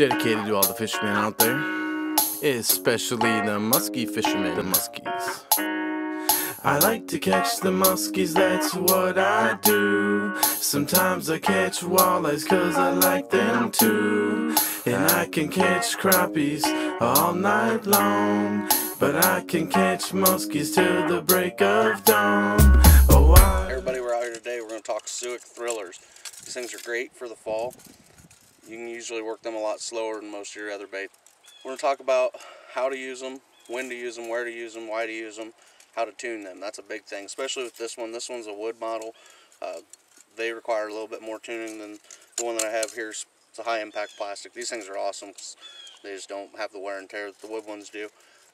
Dedicated to all the fishermen out there, especially the muskie fishermen, the muskies. I like to catch the muskies, that's what I do. Sometimes I catch walleyes cause I like them too. And I can catch crappies all night long. But I can catch muskies till the break of dawn. Oh, I... Everybody, we're out here today. We're going to talk Suick thrillers. These things are great for the fall. You can usually work them a lot slower than most of your other bait. We're going to talk about how to use them, when to use them, where to use them, why to use them, how to tune them. That's a big thing, especially with this one. This one's a wood model. Uh, they require a little bit more tuning than the one that I have here. It's a high impact plastic. These things are awesome because they just don't have the wear and tear that the wood ones do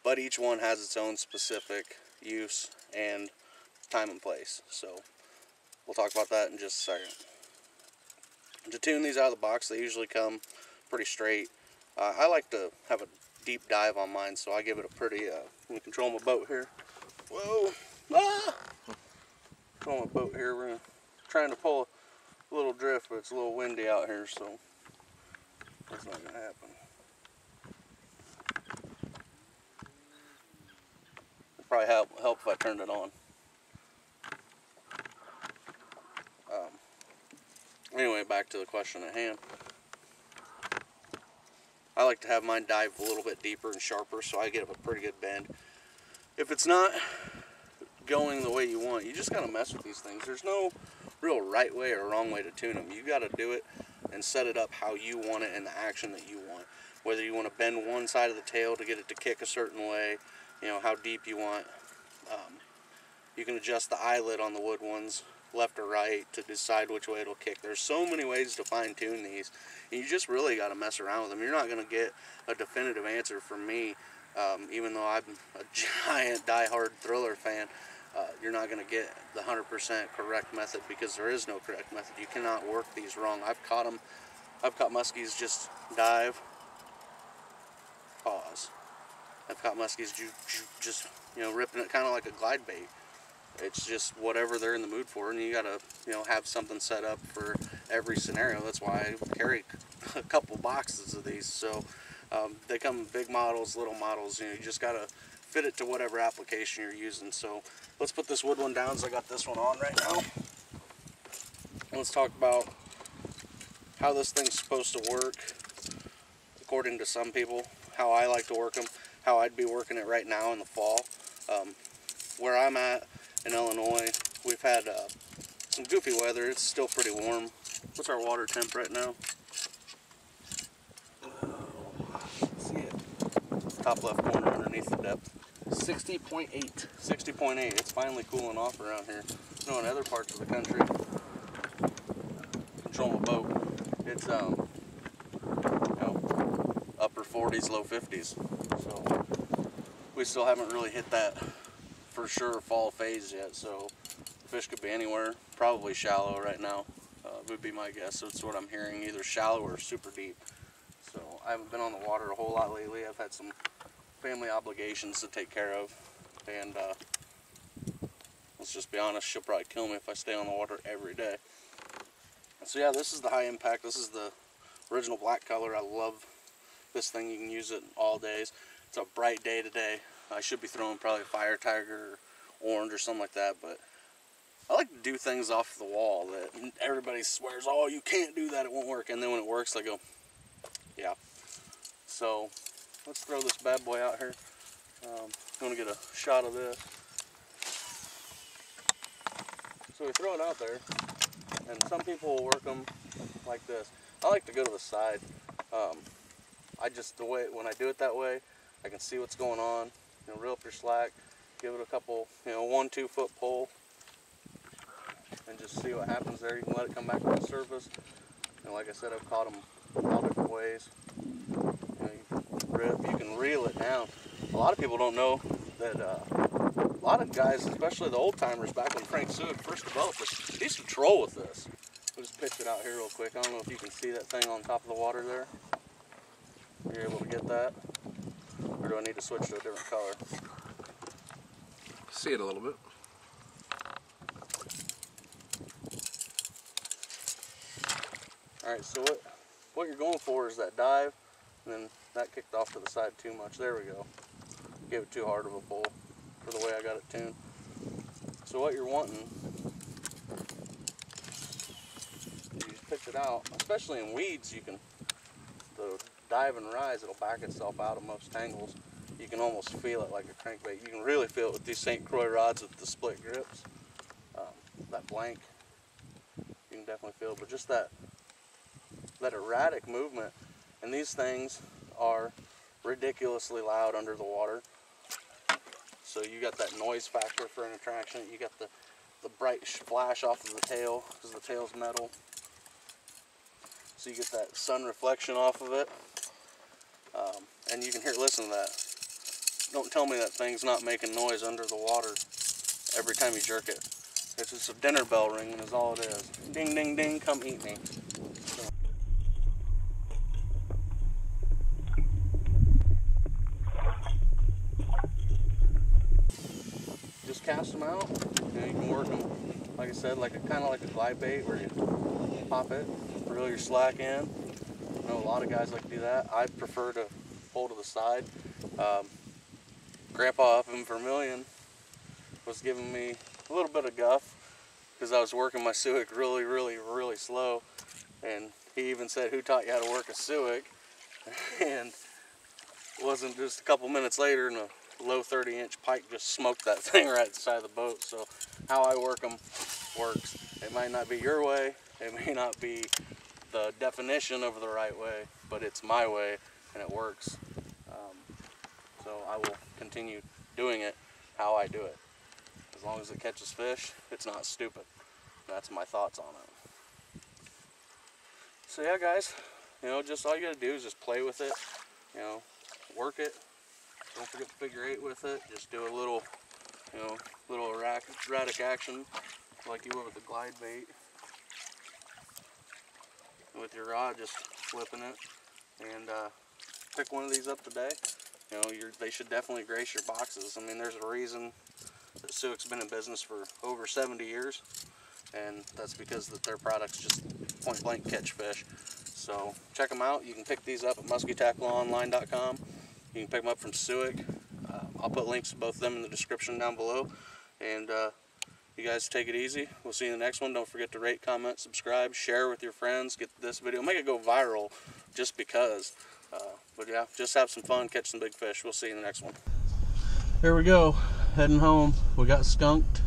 but each one has its own specific use and time and place. So we'll talk about that in just a second. To tune these out of the box, they usually come pretty straight. Uh, I like to have a deep dive on mine, so I give it a pretty, uh, let me control my boat here. Whoa, ah! Control my boat here, we're trying to pull a little drift, but it's a little windy out here, so that's not gonna happen. probably help, help if I turned it on. Um, anyway, back to the question at hand. I like to have mine dive a little bit deeper and sharper so I get a pretty good bend. If it's not going the way you want, you just gotta mess with these things. There's no real right way or wrong way to tune them. You gotta do it and set it up how you want it and the action that you want. Whether you want to bend one side of the tail to get it to kick a certain way, you know, how deep you want. Um, you can adjust the eyelid on the wood ones left or right to decide which way it'll kick. There's so many ways to fine tune these. And you just really got to mess around with them. You're not going to get a definitive answer from me, um, even though I'm a giant die-hard thriller fan. Uh, you're not going to get the 100% correct method because there is no correct method. You cannot work these wrong. I've caught them. I've caught muskies just dive, pause, I've caught muskies just, you know, ripping it kind of like a glide bait. It's just whatever they're in the mood for, and you gotta, you know, have something set up for every scenario. That's why I carry a couple boxes of these. So um, they come in big models, little models. You know, you just gotta fit it to whatever application you're using. So let's put this wood one down. So I got this one on right now. Let's talk about how this thing's supposed to work according to some people, how I like to work them how I'd be working it right now in the fall. Um, where I'm at in Illinois, we've had uh, some goofy weather. It's still pretty warm. What's our water temp right now? see it. Top left corner underneath the depth. 60.8. 60.8. It's finally cooling off around here. You know, in other parts of the country, control my boat. It's um, you know, upper 40s, low 50s. So we still haven't really hit that for sure fall phase yet. So fish could be anywhere, probably shallow right now. Uh, would be my guess. That's what I'm hearing, either shallow or super deep. So I haven't been on the water a whole lot lately. I've had some family obligations to take care of, and uh, let's just be honest, she'll probably kill me if I stay on the water every day. So yeah, this is the high impact. This is the original black color. I love this thing. You can use it all days. It's a bright day today. I should be throwing probably a fire tiger or orange or something like that, but I like to do things off the wall that everybody swears, oh, you can't do that, it won't work. And then when it works, I go, yeah. So let's throw this bad boy out here. Um, I'm gonna get a shot of this. So we throw it out there, and some people will work them like this. I like to go to the side. Um, I just, the way, when I do it that way, I can see what's going on, you know, reel up your slack, give it a couple, you know, one, two foot pull, and just see what happens there. You can let it come back to the surface. And like I said, I've caught them all different ways. You, know, you, rip, you can reel it down. A lot of people don't know that uh, a lot of guys, especially the old timers back when Frank Suick first developed this, he used to troll with this. We'll just pitch it out here real quick. I don't know if you can see that thing on top of the water there. You're able to get that? Do I need to switch to a different color? See it a little bit. Alright, so what, what you're going for is that dive And then that kicked off to the side too much. There we go. Gave it too hard of a pull for the way I got it tuned. So what you're wanting, you pitch it out, especially in weeds, you can, the dive and rise, it'll back itself out of most tangles. You can almost feel it like a crankbait. You can really feel it with these St. Croix rods with the split grips. Um, that blank, you can definitely feel it, but just that, that erratic movement. And these things are ridiculously loud under the water. So you got that noise factor for an attraction. You got the, the bright flash off of the tail because the tail's metal. So you get that sun reflection off of it. Um, and you can hear, listen to that. Don't tell me that thing's not making noise under the water every time you jerk it. It's just a dinner bell ringing is all it is. Ding, ding, ding, come eat me. Just cast them out. Know, you can work them, like I said, like a kind of like a glide bait where you pop it, reel your slack in. Lot of guys like to do that. I prefer to pull to the side. Um, Grandpa up in Vermilion was giving me a little bit of guff because I was working my Suick really, really, really slow. And he even said, who taught you how to work a Suick? and it wasn't just a couple minutes later and a low 30 inch pike just smoked that thing right at the side of the boat. So how I work them works. It might not be your way. It may not be the definition of the right way, but it's my way and it works. Um, so I will continue doing it how I do it. As long as it catches fish, it's not stupid. That's my thoughts on it. So yeah, guys, you know, just all you gotta do is just play with it. You know, work it. Don't forget to figure eight with it. Just do a little, you know, little erratic action like you would with a glide bait. With your rod, just flipping it. And uh, pick one of these up today. You know, they should definitely grace your boxes. I mean, there's a reason that Suick's been in business for over 70 years, and that's because that their products just point blank catch fish. So check them out. You can pick these up at muskytackleonline.com. You can pick them up from Suick. Uh, I'll put links to both of them in the description down below. And uh, you guys take it easy. We'll see you in the next one. Don't forget to rate, comment, subscribe, share with your friends. Get this video. Make it go viral just because. Uh, but yeah, just have some fun, catch some big fish. We'll see you in the next one. Here we go, heading home. We got skunked.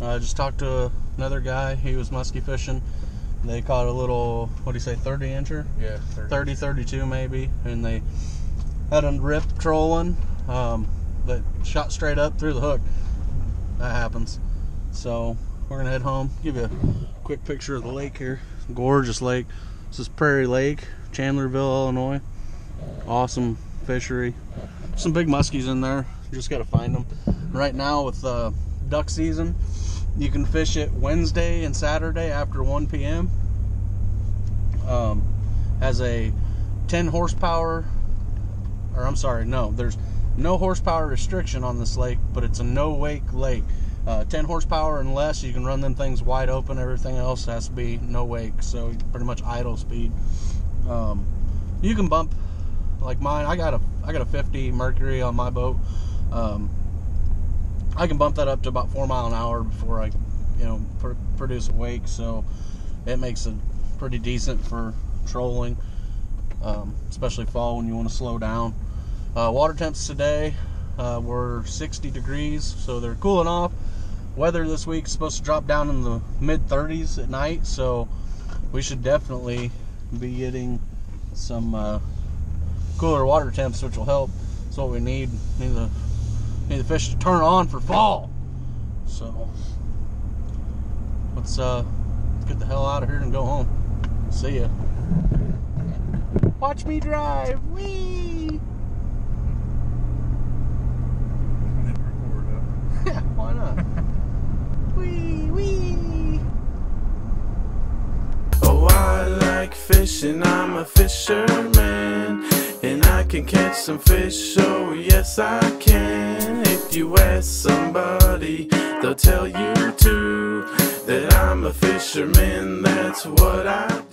I just talked to another guy. He was musky fishing. They caught a little, what do you say, 30 incher? Yeah, 30, 30 32 maybe. And they had a rip trolling um, that shot straight up through the hook. That happens. So we're gonna head home. Give you a quick picture of the lake here. Gorgeous lake. This is Prairie Lake, Chandlerville, Illinois. Awesome fishery. Some big muskies in there. just got to find them. Right now with uh, duck season, you can fish it Wednesday and Saturday after 1 p.m. Um, has a 10 horsepower, or I'm sorry, no, there's no horsepower restriction on this lake, but it's a no wake lake. Uh, 10 horsepower and less, you can run them things wide open. Everything else has to be no wake, so pretty much idle speed. Um, you can bump like mine. I got a I got a 50 Mercury on my boat. Um, I can bump that up to about four mile an hour before I, you know, pr produce a wake. So it makes it pretty decent for trolling, um, especially fall when you want to slow down. Uh, water temps today uh, were 60 degrees, so they're cooling off. Weather this week is supposed to drop down in the mid 30s at night, so we should definitely be getting some uh, cooler water temps, which will help. That's what we need. Need the need the fish to turn on for fall. So let's uh get the hell out of here and go home. See ya. Watch me drive. Wee. yeah, why not? wee wee. Oh, I like fishing. I'm a fisherman. And I can catch some fish, oh yes I can If you ask somebody, they'll tell you too That I'm a fisherman, that's what I do